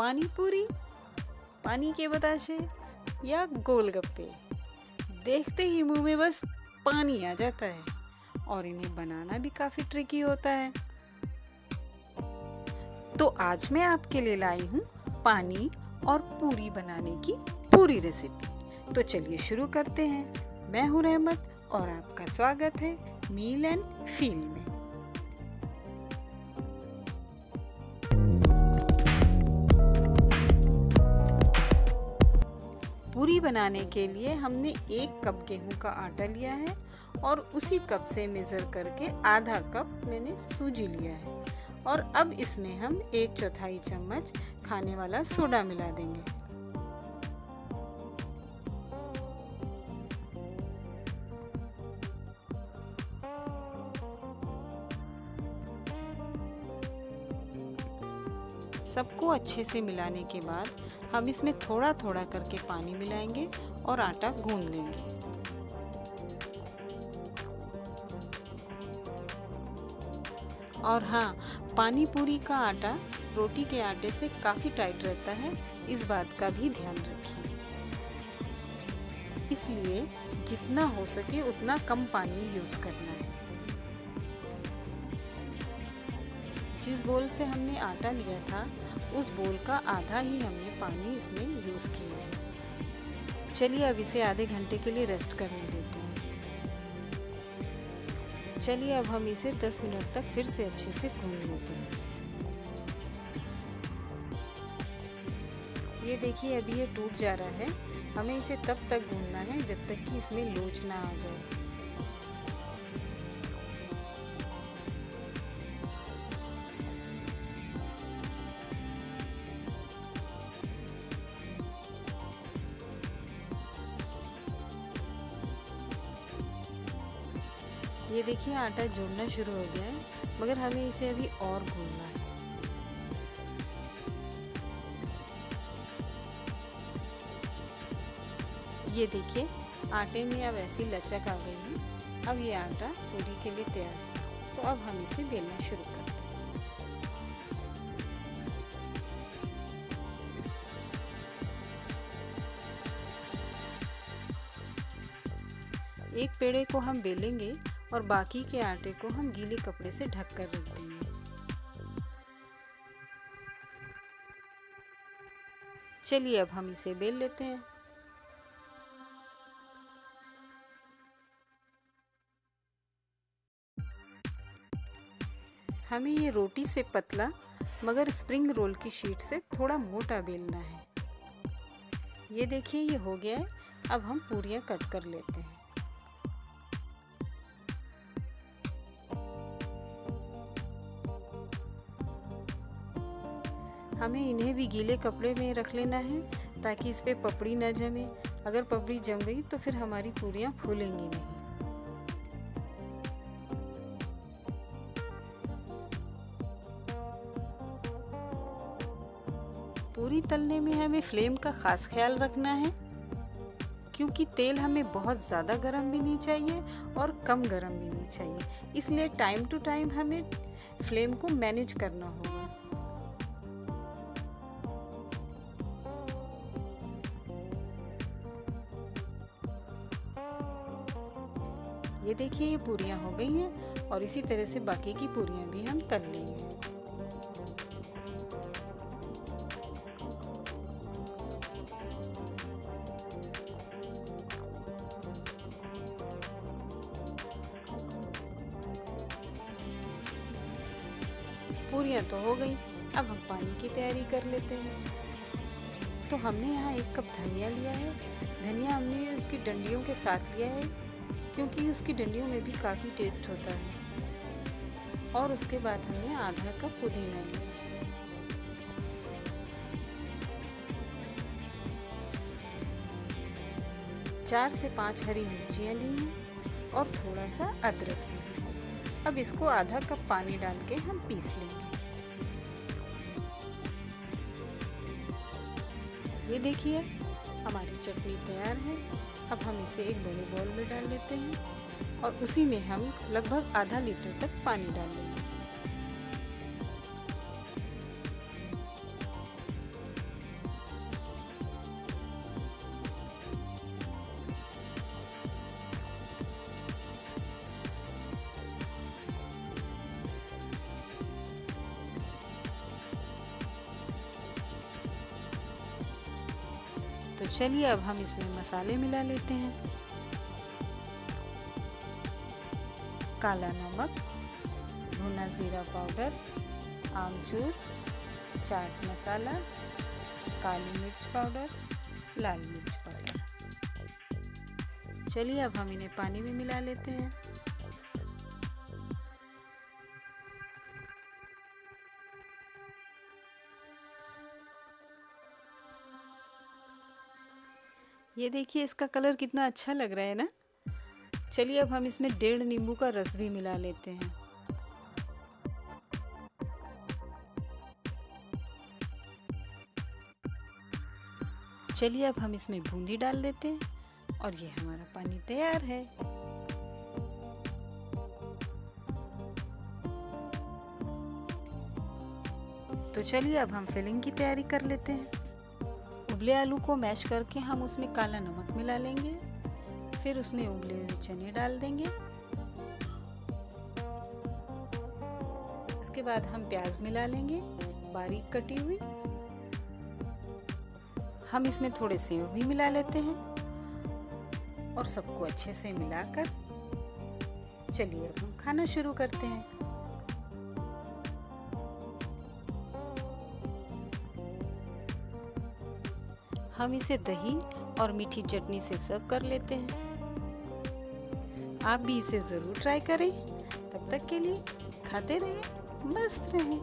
पानी पूरी पानी के बताशे? या गोलगप्पे? देखते ही मुँह में बस पानी आ जाता है। और इन्हें बनाना भी काफ़ी ट्रिकी होता है। तो आज मैं आपके लिए लाई हूँ पानी और पूरी बनाने की पूरी रेसिपी तो चलिए शुरू करते हैं। मैं हूँ रहमत और आपका स्वागत है मील एंड फील में। पूरी बनाने के लिए हमने एक कप गेहूँ का आटा लिया है और उसी कप से मेज़र करके आधा कप मैंने सूजी लिया है। और अब इसमें हम एक चौथाई चम्मच खाने वाला सोडा मिला देंगे। सबको अच्छे से मिलाने के बाद हम इसमें थोड़ा थोड़ा करके पानी मिलाएँगे और आटा गूंद लेंगे। और हाँ पानी पूरी का आटा रोटी के आटे से काफ़ी टाइट रहता है, इस बात का भी ध्यान रखें इसलिए जितना हो सके उतना कम पानी यूज़ करना है। जिस बोल से हमने आटा लिया था उस बोल का आधा ही हमने पानी इसमें यूज़ किया है। चलिए अब इसे आधे घंटे के लिए रेस्ट करने देते हैं। चलिए अब हम इसे 10 मिनट तक फिर से अच्छे से भून लेते हैं। ये देखिए, अभी ये टूट जा रहा है। हमें इसे तब तक भूनना है जब तक कि इसमें लोच ना आ जाए। ये देखिए, आटा जुड़ना शुरू हो गया है, मगर हमें इसे अभी और भूनना है। ये देखिए, आटे में अब ऐसी लचक आ गई है। अब ये आटा पूरी के लिए तैयार है। तो अब हम इसे बेलना शुरू करते हैं। एक पेड़े को हम बेलेंगे और बाकी के आटे को हम गीले कपड़े से ढक कर रख देंगे। चलिए अब हम इसे बेल लेते हैं। हमें ये रोटी से पतला, मगर स्प्रिंग रोल की शीट से थोड़ा मोटा बेलना है। ये देखिए, ये हो गया है। अब हम पूरियाँ कट कर लेते हैं। हमें इन्हें भी गीले कपड़े में रख लेना है, ताकि इस पर पपड़ी न जमे। अगर पपड़ी जम गई तो फिर हमारी पूरियाँ फूलेंगी नहीं। पूरी तलने में हमें फ्लेम का ख़ास ख्याल रखना है, क्योंकि तेल हमें बहुत ज़्यादा गर्म भी नहीं चाहिए और कम गर्म भी नहीं चाहिए। इसलिए टाइम टू टाइम हमें फ्लेम को मैनेज करना होगा। ये देखिए, ये पूरियाँ हो गई हैं और इसी तरह से बाकी की पूरियाँ भी हम तल लेंगे। पूरियाँ तो हो गई, अब हम पानी की तैयारी कर लेते हैं। तो हमने यहाँ एक कप धनिया लिया है। धनिया हमने उसकी डंडियों के साथ लिया है। क्योंकि उसकी डंडियों में भी काफ़ी टेस्ट होता है। और उसके बाद हमने आधा कप पुदीना लिया। चार से पाँच हरी मिर्चियाँ ली हैं और थोड़ा सा अदरक भी है। अब इसको आधा कप पानी डाल के हम पीस लेंगे। ये देखिए, हमारी चटनी तैयार है। अब हम इसे एक बड़े बॉल में डाल लेते हैं और उसी में हम लगभग आधा लीटर तक पानी डाल लेंगे। चलिए अब हम इसमें मसाले मिला लेते हैं। काला नमक, भुना ज़ीरा पाउडर, आमचूर, चाट मसाला, काली मिर्च पाउडर, लाल मिर्च पाउडर। चलिए अब हम इन्हें पानी में मिला लेते हैं। ये देखिए, इसका कलर कितना अच्छा लग रहा है ना? चलिए, अब हम इसमें डेढ़ नींबू का रस भी मिला लेते हैं। चलिए, अब हम इसमें बूंदी डाल देते हैं और ये हमारा पानी तैयार है। तो चलिए, अब हम फिलिंग की तैयारी कर लेते हैं। उबले आलू को मैश करके हम उसमें काला नमक मिला लेंगे। फिर उसमें उबले हुए चने डाल देंगे। उसके बाद हम प्याज मिला लेंगे, बारीक कटी हुई। हम इसमें थोड़े सेव भी मिला लेते हैं और सबको अच्छे से मिलाकर चलिए अब हम खाना शुरू करते हैं। हम इसे दही और मीठी चटनी से सर्व कर लेते हैं। आप भी इसे ज़रूर ट्राई करें। तब तक के लिए खाते रहें, मस्त रहें।